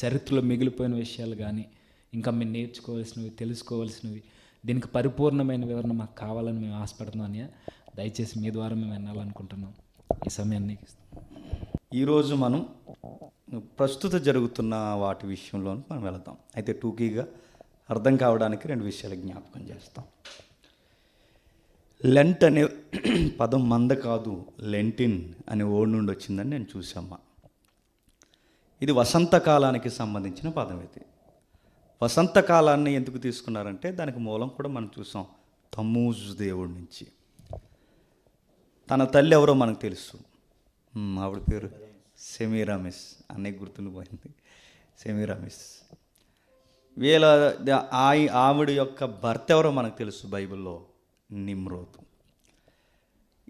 చరిత్రలో మిగిలిపోయిన విషయాలు కానీ ఇంకా మేము నేర్చుకోవాల్సినవి తెలుసుకోవాల్సినవి దీనికి పరిపూర్ణమైన వివరణ మాకు కావాలని మేము ఆశపడుతున్నాం అని దయచేసి మీ ద్వారా మేము వినాలనుకుంటున్నాం. ఈ సమయాన్ని ఈరోజు మనం ప్రస్తుత జరుగుతున్న వాటి విషయంలో మనం వెళదాం. అయితే టూకీగా అర్థం కావడానికి రెండు విషయాలు జ్ఞాపకం చేస్తాం. లెంట్ అనే పదం మంద కాదు లెంటిన్ అనే ఓడి నుండి వచ్చిందని నేను చూసామ్మా ఇది వసంతకాలానికి సంబంధించిన పదం ఇది. వసంతకాలాన్ని ఎందుకు తీసుకున్నారంటే దానికి మూలం కూడా మనం చూసాం తమ్మూజు దేవుడి నుంచి. తన తల్లి ఎవరో మనకు తెలుసు. ఆవిడ పేరు సెమీరామిస్. అనే గుర్తుండిపోయింది సెమీరామిస్. వీళ్ళ ద- ఆవిడ యొక్క భర్త ఎవరో మనకు తెలుసు బైబిల్లో? నిమ్రోతు.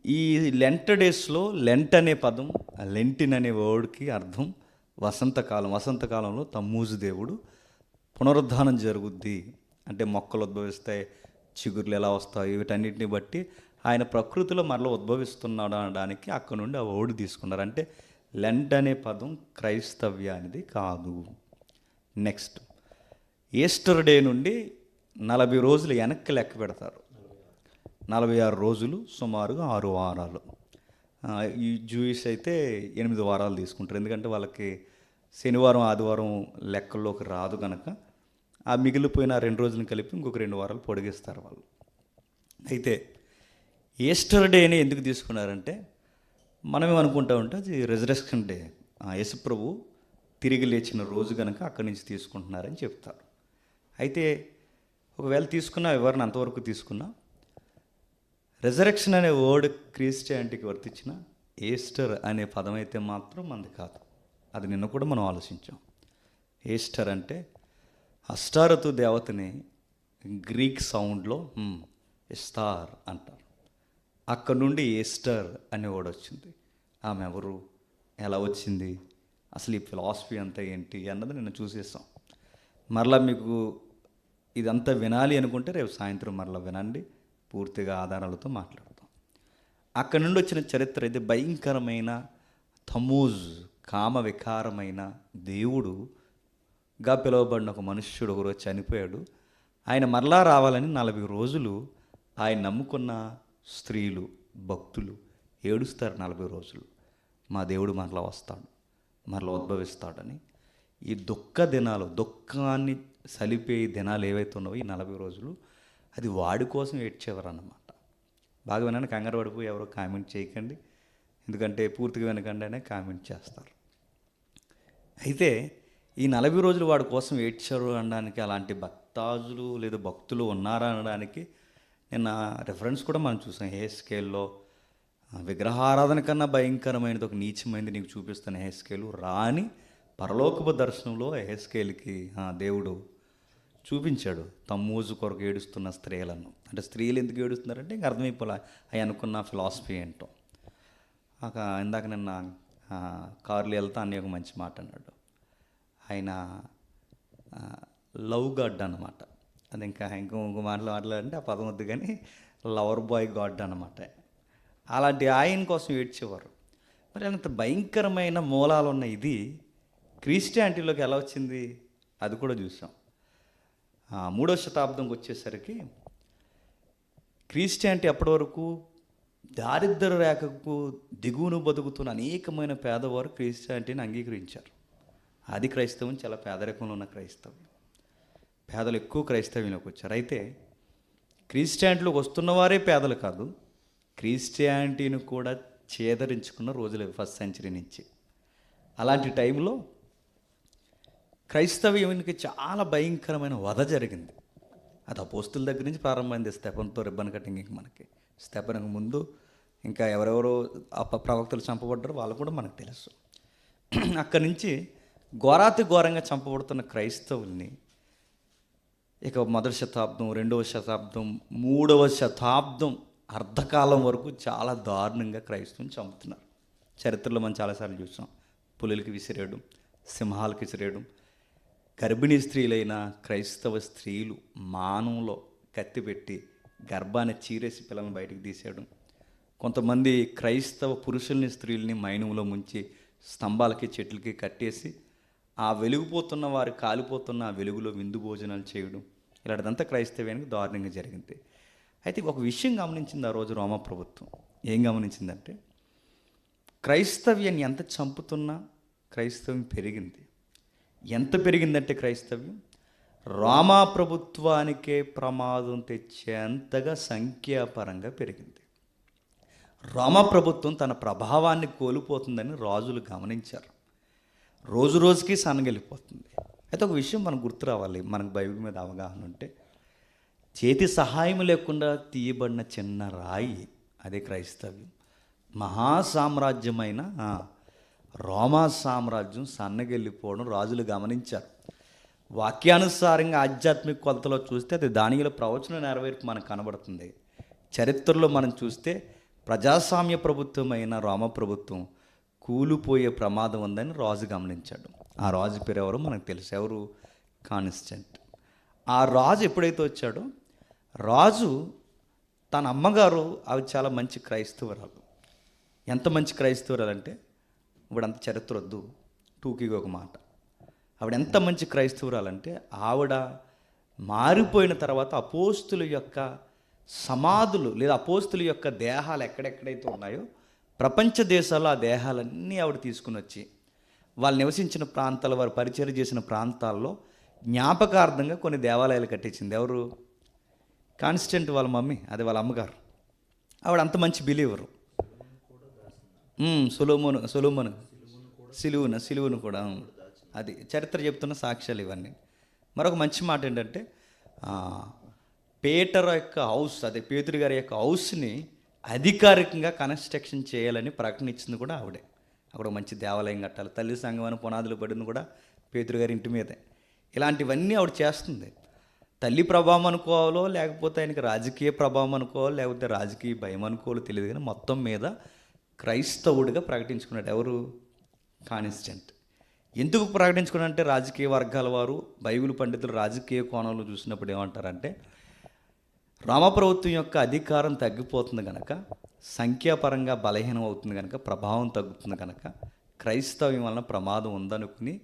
ఈ లెంట డేస్లో లెంట్ అనే పదం ఆ లెంటిన్ అనే వర్డ్కి అర్థం వసంతకాలం వసంతకాలంలో తమ్మూజు దేవుడు పునరుద్ధానం జరుగుద్ది. అంటే మొక్కలు ఉద్భవిస్తాయి చిగుర్లు ఎలా వస్తాయి వీటన్నిటిని బట్టి ఆయన ప్రకృతిలో మరలా ఉద్భవిస్తున్నాడు అనడానికి అక్కడ నుండి ఆ ఓడి తీసుకున్నారు. అంటే లెంట్ అనే పదం క్రైస్తవ్యానిది కాదు. నెక్స్ట్ ఈస్టర్ డే నుండి నలభై రోజులు వెనక్కి లెక్క పెడతారు. నలభై ఆరు రోజులు సుమారుగా ఆరు వారాలు. ఈ జూయిస్ అయితే ఎనిమిది వారాలు తీసుకుంటారు. ఎందుకంటే వాళ్ళకి శనివారం ఆదివారం లెక్కల్లోకి రాదు కనుక ఆ మిగిలిపోయిన రెండు రోజులను కలిపి ఇంకొక రెండు వారాలు పొడిగిస్తారు వాళ్ళు. అయితే ఈస్టర్ డేని ఎందుకు తీసుకున్నారంటే మనమేమనుకుంటా అనుకుంటా ఉంటే అది రిజర్వేషన్ డే. ఆ యేసుప్రభు తిరిగి లేచిన రోజు కనుక అక్కడి నుంచి తీసుకుంటున్నారని చెప్తారు. అయితే ఒకవేళ తీసుకున్నా ఎవరిని అంతవరకు తీసుకున్నా రెజరెక్షన్ అనే వర్డ్ క్రిస్టియానిటీకి వర్తించిన ఈస్టర్ అనే పదం అయితే మాత్రం మనది కాదు. అది నిన్న కూడా మనం ఆలోచించాం. ఏస్టర్ అంటే అష్టారతు దేవతని గ్రీక్ సౌండ్లో హ్మ్, అంటారు. అక్కడ నుండి ఏస్టర్ అనే వర్డ్ వచ్చింది. ఆమె ఎవరు? ఎలా వచ్చింది? అసలు ఈ ఫిలాసఫీ అంతా ఏంటి? అన్నది నిన్న చూసేస్తాం మరలా మీకు ఇదంతా వినాలి అనుకుంటే రేపు సాయంత్రం మరలా వినండి. పూర్తిగా ఆధారాలతో మాట్లాడతాం. అక్కడ నుండి వచ్చిన చరిత్ర ఇది భయంకరమైన థమూజ్ కామ వికారమైన దేవుడుగా పిలువబడిన ఒక మనుష్యుడు ఒకరోజు చనిపోయాడు. ఆయన మరలా రావాలని నలభై రోజులు ఆయన నమ్ముకున్న స్త్రీలు భక్తులు ఏడుస్తారు నలభై రోజులు. మా దేవుడు మరలా వస్తాడు మరలా ఉద్భవిస్తాడని. ఈ దుఃఖ దినాలు దుఃఖాన్ని సలిపే దినాలు ఏవైతే ఉన్నావో ఈ నలభై రోజులు అది వాడి కోసం ఏడ్చేవారు అన్నమాట బాగా వినండి కంగారు పడిపోయి ఎవరో కామెంట్ చేయకండి. ఎందుకంటే పూర్తిగా వినకండి అనే కామెంట్ చేస్తారు. అయితే ఈ నలభై రోజులు వాడి కోసం ఏడ్చారు అనడానికి అలాంటి భక్తాజులు లేదా భక్తులు ఉన్నారా అనడానికి నిన్న రెఫరెన్స్ కూడా మనం చూసాం. హే స్కేల్లో విగ్రహారాధన కన్నా భయంకరమైనది ఒక నీచమైనది నీకు చూపిస్తున్న హే స్కేలు రాని పరలోకపు దర్శనంలో హే స్కేల్కి దేవుడు చూపించాడు తమ్మూజు కొరకు ఏడుస్తున్న స్త్రీలను. అంటే స్త్రీలు ఎందుకు ఏడుస్తున్నారంటే ఇంక అర్థమైపోలే అవి అనుకున్న ఫిలాసఫీ ఏంటో. ఇందాక నిన్న కారులో వెళ్తా అన్నీ ఒక మంచి మాట అన్నాడు. ఆయన లవ్ గాడ్ అనమాట అది ఇంకా ఇంకో ఇంకో మాటలు మాట్లాడంటే ఆ పదం వద్దు కానీ లవర్ బాయ్ గాడ్ అనమాట అలాంటి ఆయన కోసం ఏడ్చేవారు. మరి అంత భయంకరమైన మూలాలు ఉన్న ఇది క్రిస్టియానిటీలోకి ఎలా వచ్చింది? అది కూడా చూసాం. మూడో శతాబ్దంకి వచ్చేసరికి క్రిస్టియానిటీ అప్పటి వరకు దారిద్ర రేఖకు దిగువను బతుకుతున్న అనేకమైన పేదవారు క్రిస్టియానిటీని అంగీకరించారు. అది క్రైస్తవం చాలా పేదరికంలో ఉన్న క్రైస్తవం. పేదలు ఎక్కువ క్రైస్తవ్యంలోకి వచ్చారు. అయితే క్రిస్టియానిటీలోకి వస్తున్నవారే పేదలు కాదు క్రిస్టియానిటీని కూడా చేదరించుకున్న రోజులు ఫస్ట్ సెంచరీ నుంచి. అలాంటి టైంలో క్రైస్తవ్యానికి చాలా భయంకరమైన వధ జరిగింది. అది అపోస్తుల దగ్గర నుంచి ప్రారంభమైంది. స్టెఫన్తో రిబ్బన్ కటింగ్ మనకి. స్టెపన్కి ముందు ఇంకా ఎవరెవరు ప్రవక్తలు చంపబడ్డారో వాళ్ళు కూడా మనకు తెలుసు. అక్కడి నుంచి ఘోరాతి ఘోరంగా చంపబడుతున్న క్రైస్తవుల్ని ఇక మొదటి శతాబ్దం రెండవ శతాబ్దం మూడవ శతాబ్దం అర్ధకాలం వరకు చాలా దారుణంగా క్రైస్తవుని చంపుతున్నారు. చరిత్రలో మనం చాలాసార్లు చూసాం. పులులకి విసిరేయడం సింహాలకి విసిరేయడం గర్భిణీ స్త్రీలైన క్రైస్తవ స్త్రీలు మానంలో కత్తి పెట్టి గర్భాన్ని చీరేసి పిల్లల్ని బయటికి తీసేయడం. కొంతమంది క్రైస్తవ పురుషుల్ని స్త్రీల్ని మైనంలో ముంచి స్తంభాలకి చెట్లకి కట్టేసి ఆ వెలుగుపోతున్న వారు కాలిపోతున్న ఆ వెలుగులో విందు భోజనాలు చేయడం. ఇలాంటిదంతా క్రైస్తవ్యానికి దారుణంగా జరిగింది. అయితే ఒక విషయం గమనించింది ఆ రోజు రోమా ప్రభుత్వం. ఏం గమనించిందంటే క్రైస్తవ్యాన్ని ఎంత చంపుతున్నా క్రైస్తవ్యం పెరిగింది. ఎంత పెరిగిందంటే క్రైస్తవ్యం? రామా ప్రభుత్వానికే ప్రమాదం తెచ్చేంతగా సంఖ్యాపరంగా పెరిగింది. రోమా ప్రభుత్వం తన ప్రభావాన్ని కోల్పోతుందని రాజులు గమనించారు. రోజు రోజుకి సన్నగెళ్ళిపోతుంది అయితే ఒక విషయం మనకు గుర్తు రావాలి. మనకు బైబిల్ మీద అవగాహన ఉంటే చేతి సహాయం లేకుండా తీయబడిన చిన్న రాయి అదే క్రైస్తవ్యం మహాసామ్రాజ్యమైన రోమా సామ్రాజ్యం సన్నగెళ్ళిపోవడం రాజులు గమనించారు. వాక్యానుసారంగా ఆధ్యాత్మిక కొలతలో చూస్తే అది దానిలో ప్రవచన నెరవేర్పు మనకు కనబడుతుంది. చరిత్రలో మనం చూస్తే ప్రజాస్వామ్య ప్రభుత్వమైన రోమ ప్రభుత్వం కూలిపోయే ప్రమాదం ఉందని రాజు గమనించాడు. ఆ రాజు పేరు ఎవరు మనకు తెలుసు. ఎవరు? కాన్స్టెంట్. ఆ రాజు ఎప్పుడైతే వచ్చాడో రాజు తన అమ్మగారు అవి చాలా మంచి క్రైస్తవురాలు. ఎంత మంచి క్రైస్తవురాలు అంటే ఇప్పుడు అంత చరిత్ర వద్దు. టూకీగా ఒక మాట. ఆవిడ ఎంత మంచి క్రైస్తవురాలంటే ఆవిడ మారిపోయిన తర్వాత అపోస్తుల యొక్క సమాధులు లేదా అపోస్తుల యొక్క దేహాలు ఎక్కడెక్కడైతే ఉన్నాయో ప్రపంచ దేశాల్లో ఆ దేహాలన్నీ ఆవిడ తీసుకుని వచ్చి వాళ్ళు నివసించిన ప్రాంతాలు వారు పరిచయం చేసిన ప్రాంతాల్లో జ్ఞాపకార్థంగా కొన్ని దేవాలయాలు కట్టించింది. ఎవరు? కాన్స్టెంట్ వాళ్ళ మమ్మీ అది వాళ్ళ అమ్మగారు. ఆవిడ అంత మంచి బిలీవరు సులోమోను సులోమోను. సిలువున సిలువును కూడా అది చరిత్ర చెప్తున్న సాక్ష్యాలు ఇవన్నీ. మరొక మంచి మాట ఏంటంటే పేటర్ యొక్క హౌస్ అదే పేతురు గారి యొక్క హౌస్ని అధికారికంగా కన్స్ట్రక్షన్ చేయాలని ప్రకటన ఇచ్చింది కూడా ఆవిడే. అక్కడ మంచి దేవాలయం కట్టాలి. తల్లి సంఘం అని పునాదులు పడింది కూడా పేతురు గారి ఇంటి మీదే. ఇలాంటివన్నీ ఆవిడ చేస్తుంది. తల్లి ప్రభావం అనుకోవాలో లేకపోతే ఆయనకి రాజకీయ ప్రభావం అనుకోవాలో లేకపోతే రాజకీయ భయం అనుకోవాలో తెలియదు కానీ మొత్తం మీద క్రైస్తవుడిగా ప్రకటించుకున్నాడు ఎవరు? కానిస్టెంట్. ఎందుకు ప్రకటించుకున్నారంటే రాజకీయ వర్గాల వారు బైబిల్ పండితులు రాజకీయ కోణంలో చూసినప్పుడు ఏమంటారంటే రామప్రభుత్వం యొక్క అధికారం తగ్గిపోతుంది కనుక సంఖ్యాపరంగా బలహీనం అవుతుంది కనుక ప్రభావం తగ్గుతుంది కనుక క్రైస్తవ్యం వలన ప్రమాదం ఉందనుకుని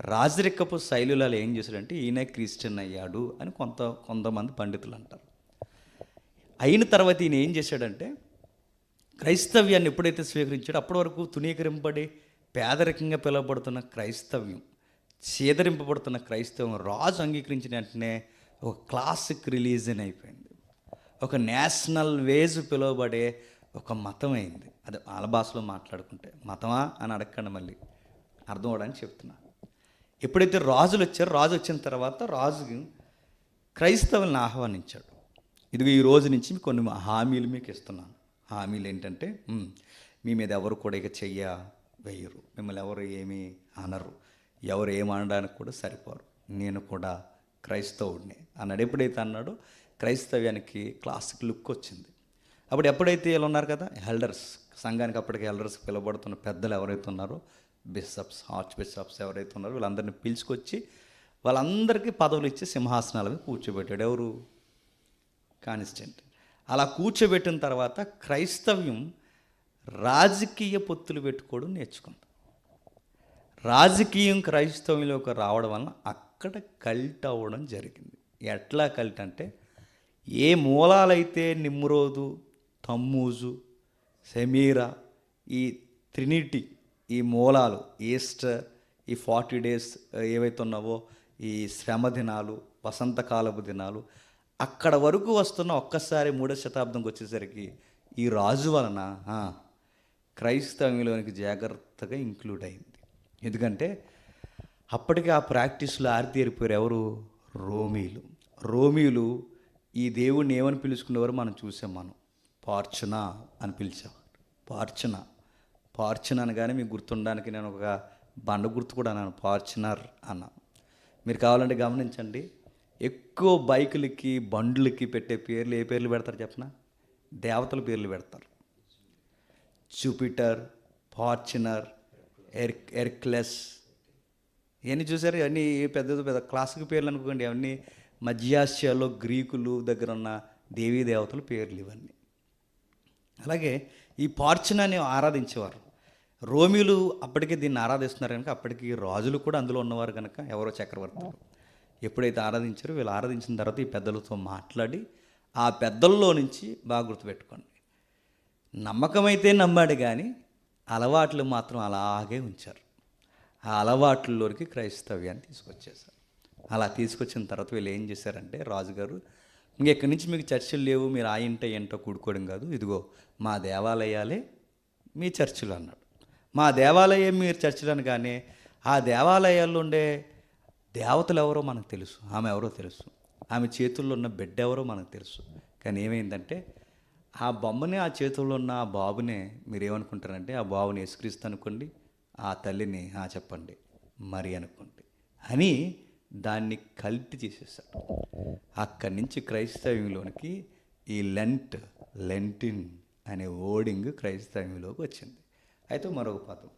రాజరికపు శైలులలో ఏం చేశాడంటే ఈయన క్రిస్టియన్ అయ్యాడు అని కొంత కొంతమంది పండితులు అంటారు. అయిన తర్వాత ఈయన ఏం చేశాడంటే క్రైస్తవ్యాన్ని ఎప్పుడైతే స్వీకరించాడో అప్పటి వరకు తునీకరింపబడి పేదరికంగా పిలువబడుతున్న క్రైస్తవ్యం చేదరింపబడుతున్న క్రైస్తవం రాజు అంగీకరించిన వెంటనే ఒక క్లాసిక్ రిలీజన్ అయిపోయింది. ఒక నేషనల్ వేజ్ పిలువబడే ఒక మతం అయింది. అది వాళ్ళ భాషలో మాట్లాడుకుంటే. మతమా అని అడగండి మళ్ళీ. అర్థం అవడానికి చెప్తున్నా. ఎప్పుడైతే రాజులు వచ్చారో రాజు వచ్చిన తర్వాత రాజు క్రైస్తవుల్ని ఆహ్వానించాడు. ఇదిగో ఈ రోజు నుంచి మీకు కొన్ని హామీలు మీకు ఇస్తున్నాను. హామీలు ఏంటంటే మీ మీద ఎవరు కూడా ఇక చెయ్య? వేయరు. మిమ్మల్ని ఎవరు ఏమీ అనరు. ఎవరు ఏమనడానికి కూడా సరిపోరు. నేను కూడా క్రైస్తవుడిని అన్నాడు. ఎప్పుడైతే అన్నాడో క్రైస్తవ్యానికి క్లాసిక్ లుక్ వచ్చింది. అప్పుడు ఎప్పుడైతే వీళ్ళు ఉన్నారు కదా హెల్డర్స్ సంఘానికి అప్పటికి హెల్డర్స్ పిలవబడుతున్న పెద్దలు ఎవరైతే ఉన్నారో బిషప్స్ ఆర్చ్ బిషప్స్ ఎవరైతే ఉన్నారో వీళ్ళందరినీ పిలుచుకొచ్చి వాళ్ళందరికీ పదవులు ఇచ్చి సింహాసనాల మీద కూర్చోబెట్టాడు. ఎవరు? కానిస్టెంట్ అలా కూర్చోబెట్టిన తర్వాత క్రైస్తవ్యం రాజకీయ పొత్తులు పెట్టుకోవడం నేర్చుకుంది. రాజకీయం క్రైస్తవంలోకి రావడం వలన అక్కడ కల్ట్ అవ్వడం జరిగింది. ఎట్లా కల్ట్ అంటే ఏ మూలాలైతే నిమ్రోదు తమ్మూజు సెమీరా ఈ ట్రినిటీ ఈ మూలాలు ఈస్టర్ ఈ ఫార్టీ డేస్ ఏవైతే ఉన్నావో ఈ శ్రమ దినాలు వసంతకాలపు దినాలు అక్కడ వరకు వస్తున్న ఒక్కసారి మూడో శతాబ్దంకి వచ్చేసరికి ఈ రాజు వలన క్రైస్తవంలోనికి జాగ్రత్తగా ఇంక్లూడ్ అయింది. ఎందుకంటే అప్పటికి ఆ ప్రాక్టీస్లో ఆరితేరిపోయారు ఎవరు? రోమీలు. రోమీలు ఈ దేవుణ్ణి ఏమని పిలుచుకునేవారు మనం చూసాం మనం? పార్చన అని పిలిచేవారు. పార్చన. పార్చన అనగానే మీకు గుర్తుండడానికి నేను ఒక బండ గుర్తు కూడా అన్నాను. పార్చనర్ అన్నా. మీరు కావాలంటే గమనించండి. ఎక్కువ బైకులకి బండ్లకి పెట్టే పేర్లు ఏ పేర్లు పెడతారు చెప్పనా? దేవతల పేర్లు పెడతారు. జూపిటర్ ఫార్చునర్ ఎర్ ఎర్క్లెస్. ఇవన్నీ చూసారు? ఇవన్నీ పెద్ద పెద్ద క్లాసిక్ పేర్లు అనుకోండి. అవన్నీ మధ్యాసియాలో గ్రీకులు దగ్గర ఉన్న దేవీ దేవతల పేర్లు ఇవన్నీ. అలాగే ఈ పార్చునాని ఆరాధించేవారు. రోమిలు అప్పటికే దీన్ని ఆరాధిస్తున్నారు కనుక అప్పటికి రాజులు కూడా అందులో ఉన్నవారు కనుక ఎవరో చక్రవర్తులు. ఎప్పుడైతే ఆరాధించారో వీళ్ళు ఆరాధించిన తర్వాత ఈ పెద్దలతో మాట్లాడి ఆ పెద్దల్లో నుంచి బాగా గుర్తుపెట్టుకోండి. నమ్మకమైతే నమ్మాడు కానీ అలవాట్లు మాత్రం అలాగే ఉంచారు. ఆ అలవాట్లలోకి క్రైస్తవ్యాన్ని తీసుకొచ్చేసారు అలా తీసుకొచ్చిన తర్వాత వీళ్ళు ఏం చేశారంటే రాజుగారు ఇంకెక్కడి నుంచి మీకు చర్చిలు లేవు మీరు ఆ ఇంట ఏంటో కూడుకోవడం కాదు ఇదిగో మా దేవాలయాలే మీ చర్చిలు అన్నాడు. మా దేవాలయం మీరు చర్చిలు అనగానే ఆ దేవాలయాల్లో ఉండే దేవతలు ఎవరో మనకు తెలుసు ఆమె ఎవరో తెలుసు. ఆమె చేతుల్లో ఉన్న బిడ్డ ఎవరో మనకు తెలుసు. కానీ ఏమైందంటే ఆ బొమ్మని ఆ చేతుల్లో ఉన్న ఆ బాబునే మీరేమనుకుంటారంటే ఆ బాబుని యేసుక్రీస్తు అనుకోండి ఆ తల్లిని ఆ చెప్పండి మరి అనుకోండి అని దాన్ని కల్తీ చేసేసాడు అక్కడి నుంచి క్రైస్తవ్యంలోనికి ఈ లెంట్ లెంటిన్ అనే ఓడింగ్ క్రైస్తవ్యంలోకి వచ్చింది. అయితే మరొక పదం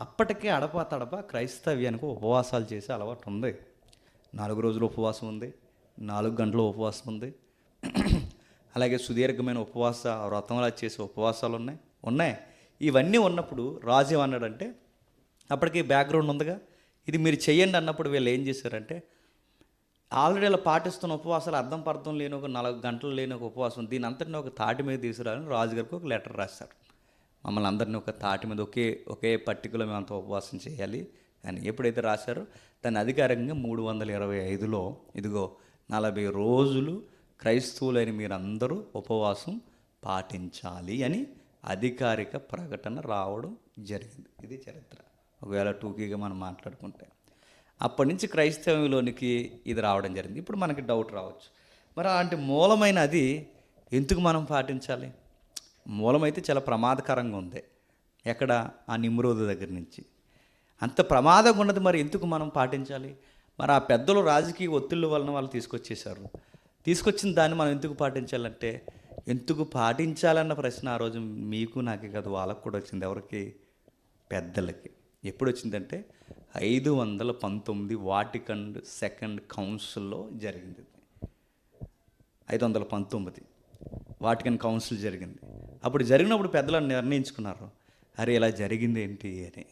అప్పటికే అడపా తడప క్రైస్తవ్యానికి ఉపవాసాలు చేసే అలవాటు ఉంది. నాలుగు రోజులు ఉపవాసం ఉంది నాలుగు గంటల ఉపవాసం ఉంది. అలాగే సుదీర్ఘమైన ఉపవాస వ్రతంలా చేసే ఉపవాసాలు ఉన్నాయి. ఉన్నాయి. ఇవన్నీ ఉన్నప్పుడు రాజు ఏమన్నాడంటే అప్పటికి బ్యాక్గ్రౌండ్ ఉందిగా. ఇది మీరు చెయ్యండి అన్నప్పుడు వీళ్ళు ఏం చేశారంటే ఆల్రెడీ ఇలా పాటిస్తున్న ఉపవాసాలు అర్థం పర్థం లేని ఒక నాలుగు గంటలు లేని ఒక ఉపవాసం దీని అంతటిని ఒక తాటి మీద తీసుకురాలని రాజుగారికి ఒక లెటర్ రాశారు మమ్మల్ని అందరినీ ఒక తాటి మీద ఒకే ఒకే పర్టికులర్ మేము అంత ఉపవాసం చేయాలి అని ఎప్పుడైతే రాశారో దాన్ని అధికారికంగా మూడు వందల ఇరవై ఐదులో ఇదిగో నలభై రోజులు క్రైస్తవులైన మీరందరూ ఉపవాసం పాటించాలి అని అధికారిక ప్రకటన రావడం జరిగింది. ఇది చరిత్ర. ఒకవేళ టూకీగా మనం మాట్లాడుకుంటే. అప్పటి నుంచి క్రైస్తవంలోనికి ఇది రావడం జరిగింది. ఇప్పుడు మనకి డౌట్ రావచ్చు. మరి అలాంటి మూలమైన అది ఎందుకు మనం పాటించాలి? మూలమైతే చాలా ప్రమాదకరంగా ఉంది. ఎక్కడ? ఆ నిమ్రోధ దగ్గర నుంచి. అంత ప్రమాదంగా ఉన్నది మరి ఎందుకు మనం పాటించాలి? మరి ఆ పెద్దలు రాజకీయ ఒత్తిళ్ళ వలన వాళ్ళు తీసుకొచ్చేసారు తీసుకొచ్చిన దాన్ని మనం ఎందుకు పాటించాలంటే ఎందుకు పాటించాలన్న ప్రశ్న ఆ రోజు మీకు నాకే కాదు వాళ్ళకు కూడా వచ్చింది. ఎవరికి? పెద్దలకి. ఎప్పుడు వచ్చిందంటే ఐదు వందల పంతొమ్మిది వాటికన్ సెకండ్ కౌన్సిల్లో జరిగింది. ఐదు వందల పంతొమ్మిది వాటికన్ కౌన్సిల్ జరిగింది. అప్పుడు జరిగినప్పుడు పెద్దలు నిర్ణయించుకున్నారు. అరే ఇలా జరిగింది ఏంటి అని.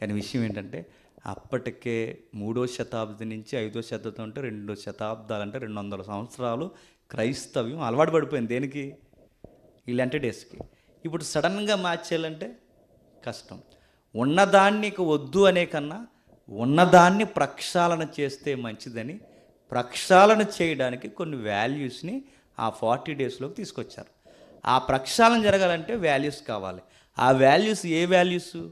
కానీ విషయం ఏంటంటే అప్పటికే మూడో శతాబ్ది నుంచి ఐదో శతాబ్దం అంటే రెండో శతాబ్దాలు అంటే రెండు వందల సంవత్సరాలు క్రైస్తవ్యం అలవాటు పడిపోయింది. దేనికి? ఇలాంటి డేస్కి. ఇప్పుడు సడన్గా మార్చేయాలంటే కష్టం. ఉన్నదాన్ని వద్దు అనే కన్నా ఉన్నదాన్ని ప్రక్షాళన చేస్తే మంచిదని ప్రక్షాళన చేయడానికి కొన్ని వాల్యూస్ని ఆ ఫార్టీ డేస్లోకి తీసుకొచ్చారు. ఆ ప్రక్షాళన జరగాలంటే వాల్యూస్ కావాలి. ఆ వాల్యూస్ ఏ వాల్యూస్?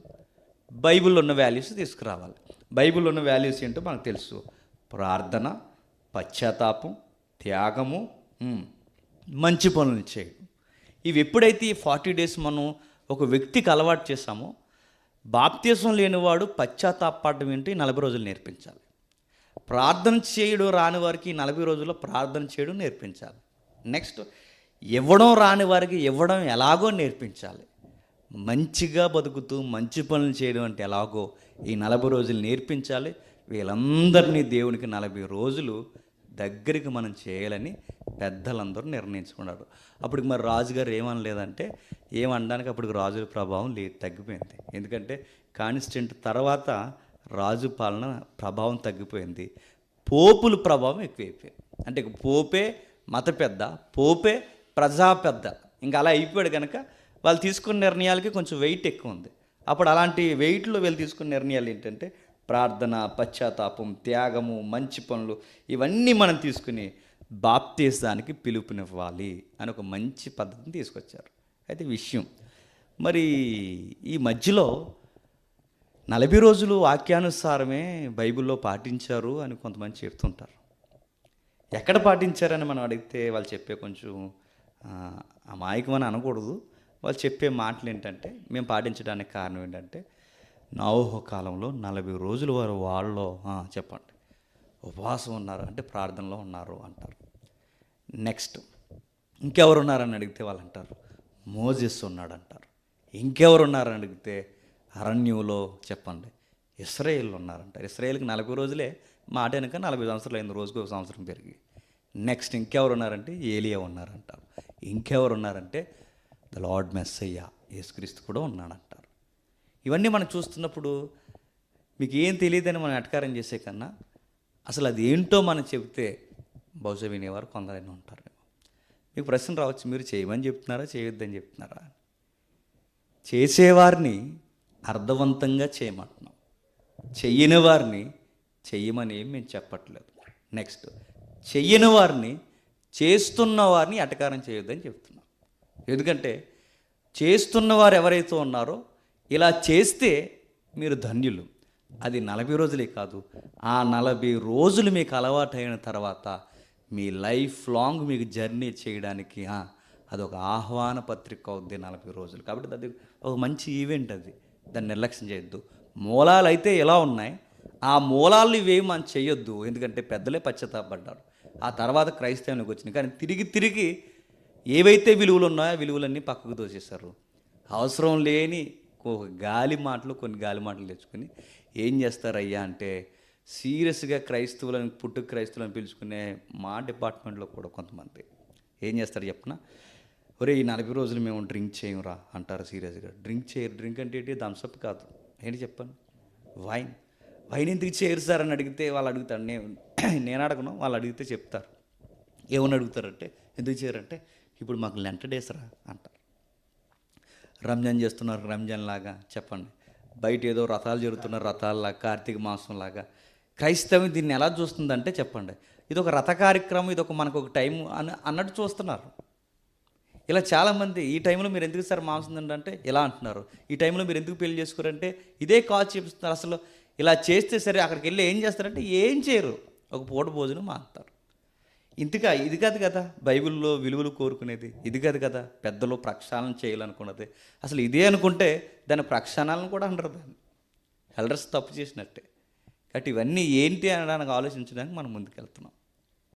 బైబిల్ ఉన్న వాల్యూస్ తీసుకురావాలి. బైబిల్ ఉన్న వాల్యూస్ ఏంటో మనకు తెలుసు. ప్రార్థన పశ్చాత్తాపం త్యాగము మంచి పనులు చేయడం ఇవి ఎప్పుడైతే ఈ ఫార్టీ డేస్ మనం ఒక వ్యక్తికి అలవాటు చేసామో బాప్తీసం లేనివాడు పశ్చాత్తాపడడం ఏంటి నలభై రోజులు నేర్పించాలి. ప్రార్థన చేయడం రాని వారికి నలభై రోజుల్లో ప్రార్థన చేయడం నేర్పించాలి. నెక్స్ట్ ఇవ్వడం రాని వారికి ఇవ్వడం ఎలాగో నేర్పించాలి. మంచిగా బతుకుతూ మంచి పనులు చేయడం అంటే ఎలాగో ఈ నలభై రోజులు నేర్పించాలి. వీళ్ళందరినీ దేవునికి నలభై రోజులు దగ్గరికి మనం చేయాలని పెద్దలందరూ నిర్ణయించుకున్నారు. అప్పుడు మరి రాజుగారు ఏమనలేదంటే ఏమనడానికి అప్పుడు రాజుల ప్రభావం లేదు తగ్గిపోయింది. ఎందుకంటే కాన్స్టెంట్ తర్వాత రాజు పాలన ప్రభావం తగ్గిపోయింది. పోపుల ప్రభావం ఎక్కువైపోయింది. అంటే పోపే మత పెద్ద పోపే ప్రజా పెద్ద ఇంకా అలా అయిపోయాడు కనుక వాళ్ళు తీసుకున్న నిర్ణయాలకి కొంచెం వెయిట్ ఎక్కువ ఉంది. అప్పుడు అలాంటి వెయిట్లో వీళ్ళు తీసుకున్న నిర్ణయాలు ఏంటంటే ప్రార్థన పశ్చాత్తాపం త్యాగము మంచి పనులు ఇవన్నీ మనం తీసుకుని బాప్తీసానికి పిలుపునివ్వాలి అని ఒక మంచి పద్ధతిని తీసుకొచ్చారు. అయితే విషయం. మరి ఈ మధ్యలో నలభై రోజులు వాక్యానుసారమే బైబిల్లో పాటించారు అని కొంతమంది చెప్తుంటారు. ఎక్కడ పాటించారని మనం అడిగితే వాళ్ళు చెప్పే కొంచెం అమాయకం అని అనకూడదు. వాళ్ళు చెప్పే మాటలు ఏంటంటే మేము పాటించడానికి కారణం ఏంటంటే నవోహ కాలంలో నలభై రోజుల వారు వాళ్ళు చెప్పండి. ఉపవాసం ఉన్నారు అంటే ప్రార్థనలో ఉన్నారు అంటారు. నెక్స్ట్ ఇంకెవరు ఉన్నారని అడిగితే వాళ్ళు అంటారు. మోజెస్ ఉన్నాడు అంటారు ఇంకెవరు ఉన్నారని అడిగితే అరణ్యంలో చెప్పండి. ఇస్రాయేల్ ఉన్నారంటారు. ఇస్రాయేల్కి నలభై రోజులే మాట వెనుక నలభై సంవత్సరాలు అయింది రోజుకు ఒక సంవత్సరం పెరిగి. నెక్స్ట్ ఇంకెవరు ఉన్నారంటే ఏలియా ఉన్నారంటారు. ఇంకెవరు ఉన్నారంటే ద లార్డ్ మెస్సయ్య యేసుక్రీస్తు కూడా ఉన్నాడంటారు. ఇవన్నీ మనం చూస్తున్నప్పుడు మీకు ఏం తెలియదని మనం అటకారం చేసే కన్నా అసలు అది ఏంటో మనం చెబితే బహుశా వినేవారు కొందరైనా ఉంటారు మీకు ప్రశ్న రావచ్చు మీరు చేయమని చెప్తున్నారా చేయొద్దని చెప్తున్నారా? చేసేవారిని అర్థవంతంగా చేయమంటున్నాం. చెయ్యని వారిని చెయ్యమని ఏం మేము చెప్పట్లేదు. నెక్స్ట్ చెయ్యని వారిని చేస్తున్న వారిని అటకారం చేయొద్దని చెప్తున్నాం. ఎందుకంటే చేస్తున్న వారు ఎవరైతే ఉన్నారో ఇలా చేస్తే మీరు ధన్యులు. అది నలభై రోజులే కాదు. ఆ నలభై రోజులు మీకు అలవాటైన తర్వాత మీ లైఫ్ లాంగ్ మీకు జర్నీ చేయడానికి అదొక ఆహ్వాన పత్రిక అవుద్ది నలభై రోజులు. కాబట్టి అది ఒక మంచి ఈవెంట్ అది. దాన్ని నిర్లక్ష్యం చేయొద్దు. మూలాలు అయితే ఎలా ఉన్నాయి? ఆ మూలాలు ఇవేమి మనం చేయొద్దు. ఎందుకంటే పెద్దలే పశ్చాత్తాపడ్డారు. ఆ తర్వాత క్రైస్తవంలోకి వచ్చినాయి కానీ తిరిగి తిరిగి ఏవైతే విలువలు ఉన్నాయో విలువలన్నీ పక్కకు దోసేశారు అవసరం లేని గాలి మాటలు కొన్ని గాలి మాటలు తెచ్చుకొని ఏం చేస్తారయ్యా అంటే సీరియస్గా క్రైస్తవులను పుట్టు క్రైస్తవులను పిలుచుకునే మా డిపార్ట్మెంట్లో కూడా కొంతమంది. ఏం చేస్తారు చెప్పిన? ఒరే ఈ నలభై రోజులు మేము డ్రింక్ చేయమురా అంటారు సీరియస్గా. డ్రింక్ చేయరు. డ్రింక్ అంటే ఏంటి? థమ్స్అప్ కాదు. ఏంటి చెప్పండి వైన్. వైన్ ఎందుకు చేయరు సార్ అని అడిగితే వాళ్ళు అడుగుతారు. నేను నేను అడగను. వాళ్ళు అడిగితే చెప్తారు. ఏమని అడుగుతారంటే ఎందుకు చేయరంటే ఇప్పుడు మాకు లెంట డేస్ రా అంటారు. రంజాన్ చేస్తున్నారు రంజాన్ లాగా చెప్పండి. బయట ఏదో రథాలు జరుగుతున్నారు రథాల్లాగా కార్తీక మాసంలాగా క్రైస్తవం దీన్ని ఎలా చూస్తుందంటే చెప్పండి. ఇది ఒక రథ కార్యక్రమం ఇది ఒక మనకు ఒక టైం అని అన్నట్టు చూస్తున్నారు. ఇలా చాలామంది ఈ టైంలో మీరు ఎందుకు సార్ మాంసం తింటే ఇలా అంటున్నారు. ఈ టైంలో మీరు ఎందుకు పెళ్ళి చేసుకోరంటే ఇదే కాల్ చూపిస్తున్నారు. అసలు ఇలా చేస్తే సరే అక్కడికి వెళ్ళి ఏం చేస్తారంటే ఏం చేయరు. ఒక పూట భోజనం మాస్తారు ఇంతగా ఇది కాదు కదా బైబిల్లో విలువలు కోరుకునేది. ఇది కాదు కదా పెద్దలు ప్రక్షాళన చేయాలనుకున్నది. అసలు ఇదే అనుకుంటే దాని ప్రక్షాళనలు కూడా అంటారు దాన్ని. ఎల్డర్స్ తప్పు చేసినట్టే. కాబట్టి ఇవన్నీ ఏంటి అనడానికి ఆలోచించడానికి మనం ముందుకెళ్తున్నాం.